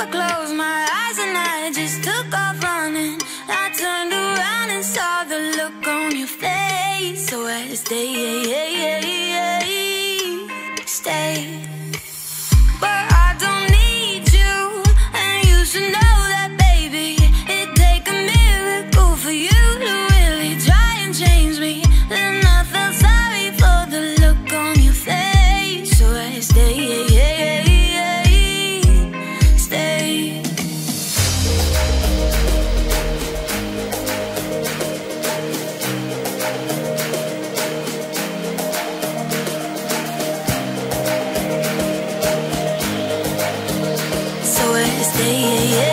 I closed my eyes and I just took off running. I turned around and saw the look on your face. So I stayed always stay.